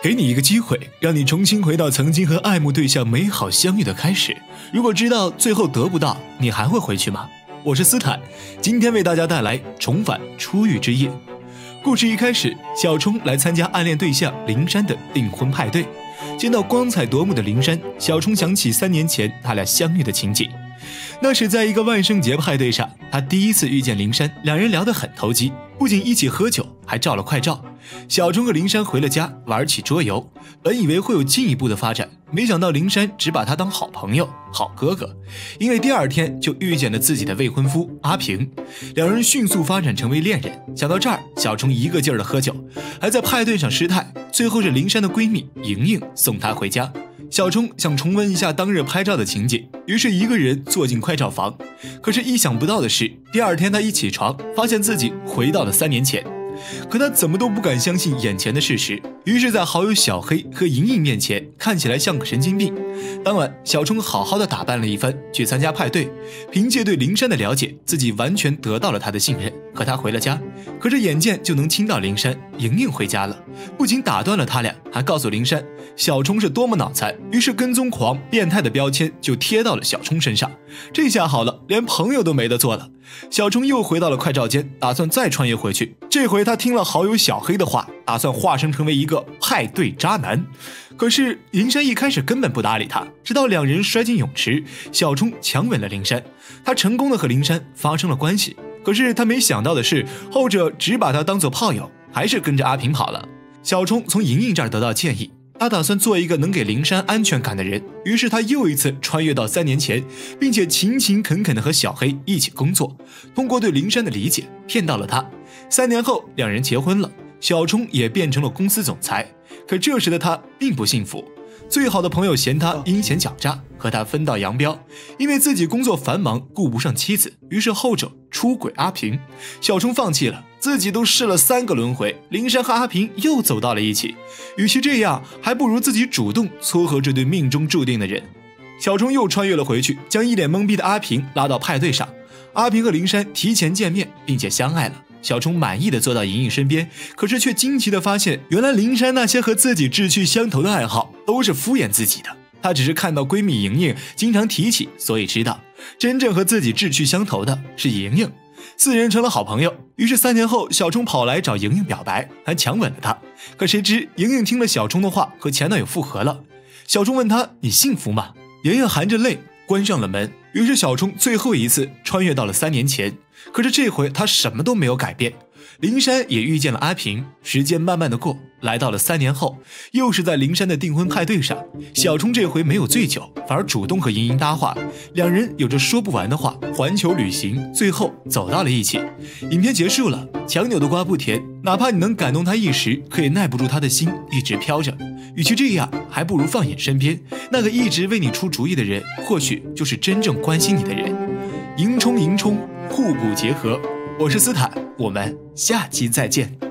给你一个机会，让你重新回到曾经和爱慕对象美好相遇的开始。如果知道最后得不到，你还会回去吗？我是斯坦，今天为大家带来重返初遇之夜。故事一开始，小冲来参加暗恋对象灵山的订婚派对，见到光彩夺目的灵山，小冲想起三年前他俩相遇的情景。那是在一个万圣节派对上，他第一次遇见灵山，两人聊得很投机，不仅一起喝酒，还照了快照。小冲和灵山回了家，玩起桌游。本以为会有进一步的发展，没想到灵山只把他当好朋友、好哥哥。因为第二天就遇见了自己的未婚夫阿平，两人迅速发展成为恋人。想到这儿，小冲一个劲儿的喝酒，还在派对上失态。最后是灵山的闺蜜莹莹送他回家。小冲想重温一下当日拍照的情景，于是一个人坐进快照房。可是意想不到的是，第二天他一起床，发现自己回到了三年前。可他怎么都不敢相信眼前的事实，于是，在好友小黑和莹莹面前，看起来像个神经病。当晚，小冲好好的打扮了一番，去参加派对。凭借对灵山的了解，自己完全得到了他的信任，和他回了家。可是眼见就能亲到灵山，莹莹回家了，不仅打断了他俩，还告诉灵山小冲是多么脑残。于是，跟踪狂、变态的标签就贴到了小冲身上。这下好了，连朋友都没得做了。小冲又回到了快照间，打算再穿越回去。这回他听了好友小黑的话，打算化身成为一个派对渣男。可是林山一开始根本不搭理他，直到两人摔进泳池，小冲强吻了林山，他成功的和林山发生了关系。可是他没想到的是，后者只把他当做炮友，还是跟着阿平跑了。小冲从莹莹这儿得到建议。他打算做一个能给林山安全感的人，于是他又一次穿越到三年前，并且勤勤恳恳地和小黑一起工作，通过对林山的理解骗到了他。三年后，两人结婚了，小冲也变成了公司总裁。可这时的他并不幸福。最好的朋友嫌他阴险狡诈，和他分道扬镳。因为自己工作繁忙，顾不上妻子，于是后者出轨阿平。小冲放弃了，自己都试了三个轮回，灵珊和阿平又走到了一起。与其这样，还不如自己主动撮合这对命中注定的人。小冲又穿越了回去，将一脸懵逼的阿平拉到派对上。阿平和灵山提前见面，并且相爱了。小冲满意的坐到莹莹身边，可是却惊奇的发现，原来灵山那些和自己志趣相投的爱好都是敷衍自己的。她只是看到闺蜜莹莹经常提起，所以知道真正和自己志趣相投的是莹莹。四人成了好朋友。于是三年后，小冲跑来找莹莹表白，还强吻了她。可谁知莹莹听了小冲的话，和前男友复合了。小冲问她：“你幸福吗？”莹莹含着泪关上了门。于是小冲最后一次穿越到了三年前。可是这回他什么都没有改变，灵山也遇见了阿平。时间慢慢的过，来到了三年后，又是在灵山的订婚派对上，小冲这回没有醉酒，反而主动和莹莹搭话，两人有着说不完的话，环球旅行，最后走到了一起。影片结束了，强扭的瓜不甜，哪怕你能感动他一时，可也耐不住他的心一直飘着。与其这样，还不如放眼身边那个一直为你出主意的人，或许就是真正关心你的人。迎冲迎冲。互补结合，我是斯坦，我们下期再见。